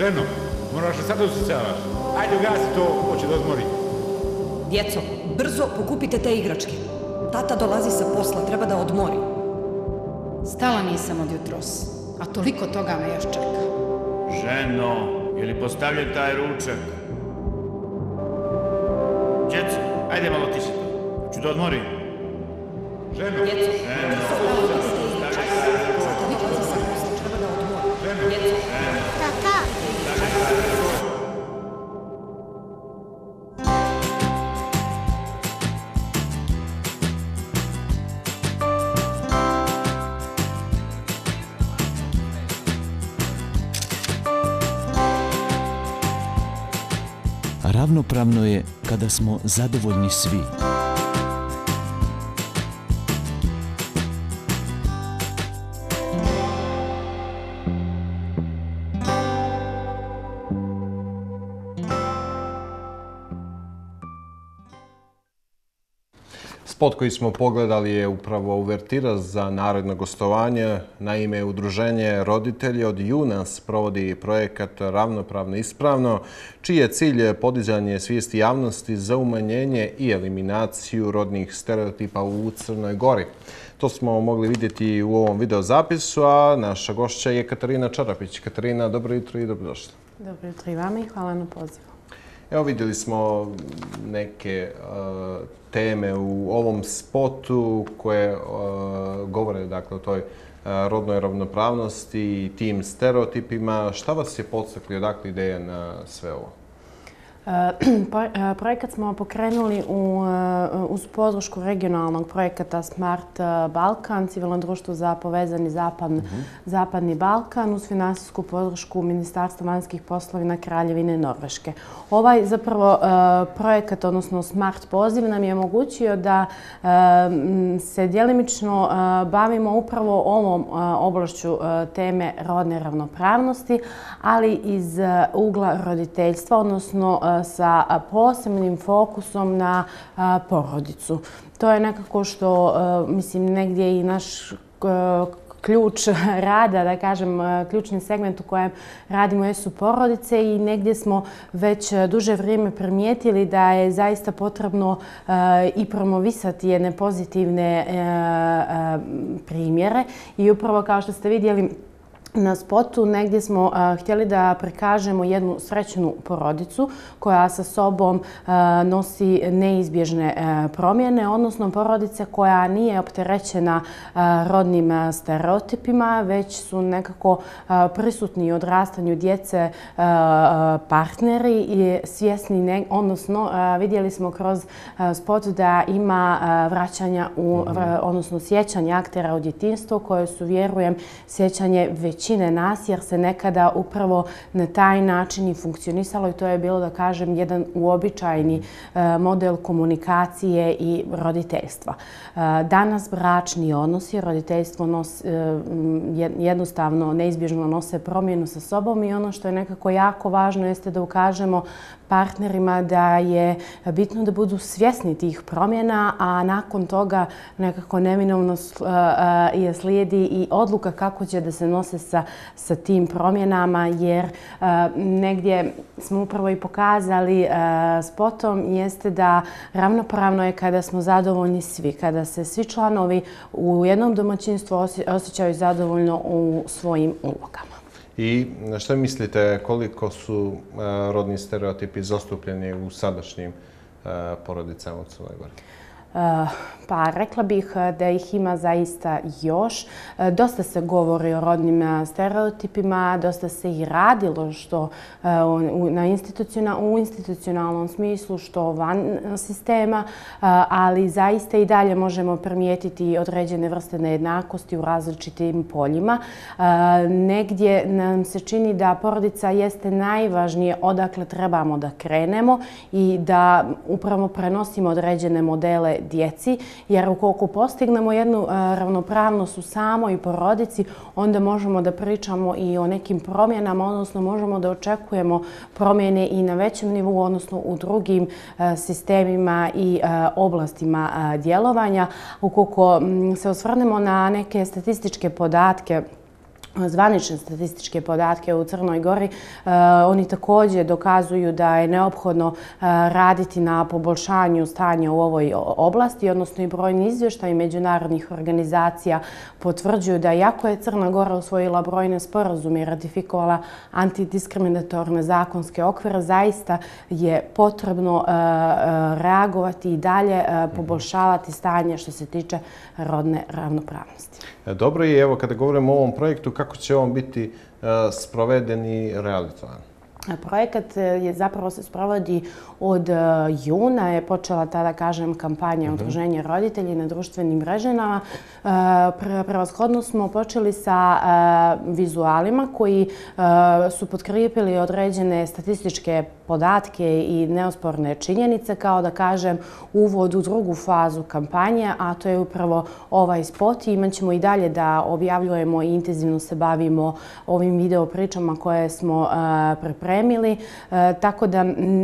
Ženo, moraš li sad usisavaš? Ajde, gasi to, hoće da odmori. Djeco, brzo pokupite te igračke. Tata dolazi sa posla, treba da odmori. Stala nisam od jutros, a toliko toga me još čeka. Ženo, je li postavljen taj ručak? Djeco, ajde malo tiši to. Ću da odmorim. Ženo, Djeco, Ženo, brzo Ravnopravno je kada smo zadovoljni svi. Spot koji smo pogledali je upravo uvertira za narodno gostovanje. Naime, Udruženje roditelji od Junas provodi projekat Ravnopravno ispravno, čiji je cilj podizanje svijesti javnosti za umanjenje i eliminaciju rodnih stereotipa u Crnoj Gori. To smo mogli vidjeti u ovom videozapisu, a naša gošća je Katarina Čarapić. Katarina, dobro jutro i dobrodošla. Dobro jutro i vama i hvala na pozivu. Evo vidjeli smo neke uh, teme u ovom spotu koje uh, govore dakle, o toj uh, rodnoj ravnopravnosti i tim stereotipima. Šta vas je podstakli, odakle ideja na sve ovo? Po- Projekat smo pokrenuli u, uz podršku regionalnog projekata Smart Balkan, civilno društvo za povezani zapad, zapadni Balkan, uz finansijsku podršku Ministarstva vanjskih poslovina Kraljevine Norveške. Ovaj zapravo projekat, odnosno Smart poziv, nam je omogućio da se djelimično bavimo upravo ovom oblašću teme rodne ravnopravnosti, ali iz ugla roditeljstva, odnosno sa posebnim fokusom na porodicu. To je nekako što, mislim, negdje i naš ključ rada, da kažem, ključni segment u kojem radimo jesu porodice i negdje smo već duže vrijeme primijetili da je zaista potrebno i promovisati jedne pozitivne primjere i upravo kao što ste vidjeli na spotu negdje smo uh, htjeli da prikažemo jednu srećnu porodicu koja sa sobom uh, nosi neizbježne uh, promjene, odnosno porodice koja nije opterećena rodnim stereotipima, već su nekako prisutni u odrastanju djece partneri i svjesni, ne, odnosno vidjeli smo kroz spot da ima vraćanja, u, -hmm. odnosno sjećanja aktera u djetinstvo koje su, vjerujem, sjećanje već većine nas, jer se nekada upravo na taj način i funkcionisalo i to je bilo, da kažem, jedan uobičajni e, model komunikacije i roditeljstva. E, danas bračni odnosi, roditeljstvo nos, e, jednostavno, neizbježno nose promjenu sa sobom i ono što je nekako jako važno jeste da ukažemo partnerima da je bitno da budu svjesni tih promjena, a nakon toga nekako neminovno je slijedi i odluka kako će da se nose sa, sa tim promjenama, jer e, negdje smo upravo i pokazali e, spotom jeste da ravnopravno je kada smo zadovoljni svi, kada se svi članovi u jednom domaćinstvu osjećaju zadovoljno u svojim ulogama. I što mislite koliko su e, rodni stereotipi zastupljeni u sadašnjim porodicama u Crnoj Gori? Eh, pa rekla bih eh, da ih ima zaista još. Eh, dosta se govori o rodnim stereotipima, dosta se i radilo što na institucional, u institucionalnom smislu, što van sistema, ali zaista i dalje možemo primijetiti određene vrste nejednakosti u različitim poljima. Negdje nam se čini da porodica jeste najvažnije odakle trebamo da krenemo i da upravo prenosimo određene modele djeci, jer ukoliko postignemo jednu e, ravnopravnost u samoj porodici, onda možemo da pričamo i o nekim promjenama, odnosno možemo da očekujemo promjene i na većem nivou, odnosno u drugim e, sistemima i e, oblastima djelovanja. Ukoliko se osvrnemo na neke statističke podatke zvanične statističke podatke u Crnoj Gori, e, oni također dokazuju da je neophodno e, raditi na poboljšanju stanja u ovoj oblasti, odnosno i brojni izvještaj međunarodnih organizacija potvrđuju da jako je Crna Gora usvojila brojne sporazume i ratifikovala antidiskriminatorne zakonske okvire, zaista je potrebno e, reagovati i dalje poboljšavati stanje što se tiče rodne ravnopravnosti. E, dobro je, evo kada govorimo o ovom projektu, kako će on biti e, sproveden i realizovan? Projekat e, je zapravo se sprovodi od e, juna, je počela tada, kažem, kampanja uh roditelji na društvenim mreženama. Prevashodno smo počeli sa vizualima koji su potkrijepili određene statističke podatke i neosporne činjenice, kao da kažem uvod u drugu fazu kampanje, a to je upravo ovaj spot. Imaćemo i dalje da objavljujemo i intenzivno se bavimo ovim video pričama koje smo pripremili. Tako da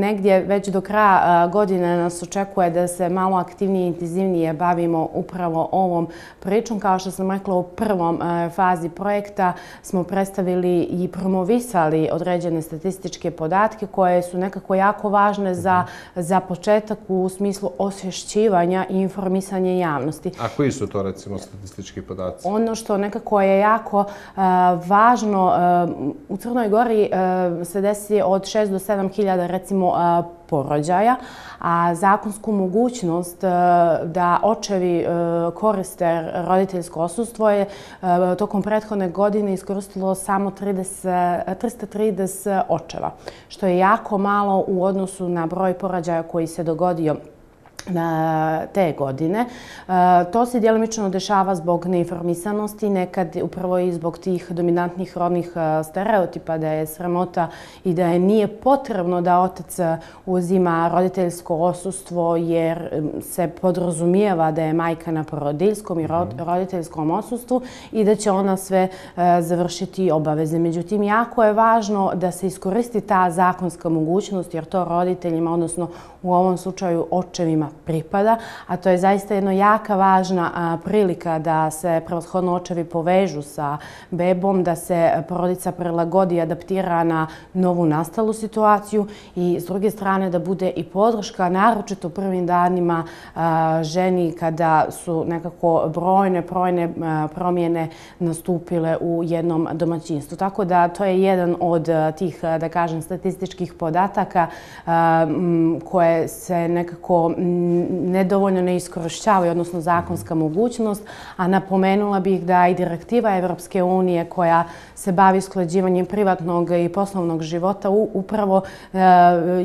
negdje već do kraja godine nas očekuje da se malo aktivnije i intenzivnije bavimo upravo ovom pričom. Kao što sam rekla u prvom fazi projekta smo predstavili i promovisali određene statističke podatke koje su nekako jako važne za, za početak u smislu osvješćivanja i informisanja javnosti. A koji su to recimo statistički podaci? Ono što nekako je jako uh, važno, uh, u Crnoj Gori uh, se desi od 6 do 7 hiljada recimo e, porođaja, a zakonsku mogućnost e, da očevi e, koriste roditeljsko osustvo je tokom prethodne godine iskoristilo samo 30, 330 očeva, što je jako malo u odnosu na broj porođaja koji se dogodio te godine. E, to se djelimično dešava zbog neinformisanosti, nekad upravo i zbog tih dominantnih rodnih e, stereotipa da je sramota i da je nije potrebno da otac uzima roditeljsko osustvo jer se podrazumijeva da je majka na porodiljskom i mhm. roditeljskom osustvu i da će ona sve e, završiti obaveze. Međutim, jako je važno da se iskoristi ta zakonska mogućnost jer to roditeljima, odnosno u ovom slučaju očevima pripada, a to je zaista jedna jaka važna prilika da se prevashodno očevi povežu sa bebom, da se porodica prilagodi i adaptira na novu nastalu situaciju i s druge strane da bude i podrška, naročito prvim danima ženi kada su nekako brojne, brojne promjene nastupile u jednom domaćinstvu. Tako da to je jedan od tih, da kažem, statističkih podataka koje se nekako nedovoljno ne iskorošćavaju, odnosno zakonska mogućnost, a napomenula bih da i direktiva Evropske unije koja se bavi sklađivanjem privatnog i poslovnog života upravo e,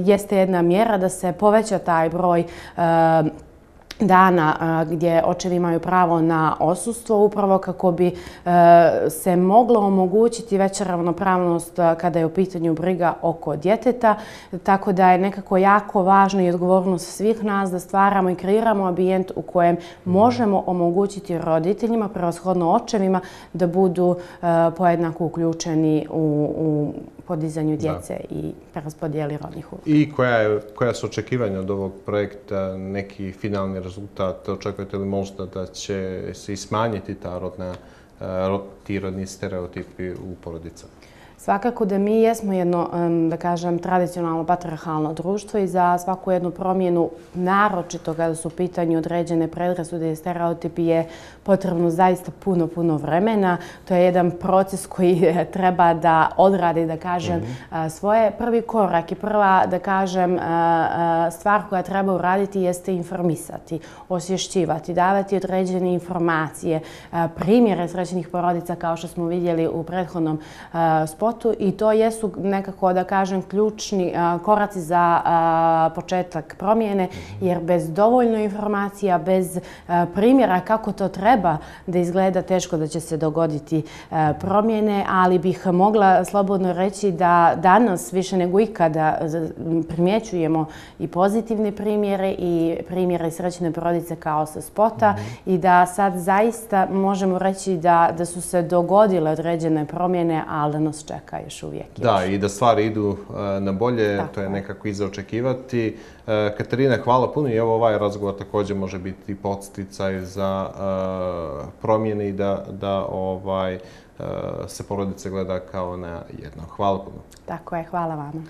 jeste jedna mjera da se poveća taj broj e, dana gdje očevi imaju pravo na osustvo, upravo kako bi e, se moglo omogućiti veća ravnopravnost kada je u pitanju briga oko djeteta. Tako da je nekako jako važno i odgovornost svih nas da stvaramo i kreiramo ambijent u kojem možemo omogućiti roditeljima, prevashodno očevima, da budu e, pojednako uključeni u, u podizanju djece da. i raspodijeli rodnih uloga. I koja, je, koja su očekivanja od ovog projekta, neki finalni rezultat? Očekujete li možda da će se smanjiti ta rodna, eh, ti rodni stereotipi u porodicama? Svakako da mi jesmo jedno, da kažem, tradicionalno patriarhalno društvo i za svaku jednu promjenu, naročito kada su u pitanju određene predrasude i stereotipi, je potrebno zaista puno, puno vremena. To je jedan proces koji treba da odradi, da kažem, mhm. svoje. Prvi korak i prva, da kažem, stvar koja treba uraditi jeste informisati, osješćivati, davati određene informacije, primjere srećenih porodica kao što smo vidjeli u prethodnom spotu životu i to jesu nekako, da kažem, ključni koraci za početak promjene, jer bez dovoljno informacija, bez primjera kako to treba da izgleda, teško da će se dogoditi promjene, ali bih mogla slobodno reći da danas više nego ikada primjećujemo i pozitivne primjere i primjere srećne porodice kao sa spota i da sad zaista možemo reći da, da su se dogodile određene promjene, ali da nas čeka čeka još uvijek. Da, i da stvari idu e, na bolje, to je nekako iza očekivati. E, Katarina, hvala puno i evo ovaj razgovor također može biti podsticaj za e, promijeni i da, da ovaj, se porodice gleda kao na jedno. Hvala puno. Tako je, hvala vama.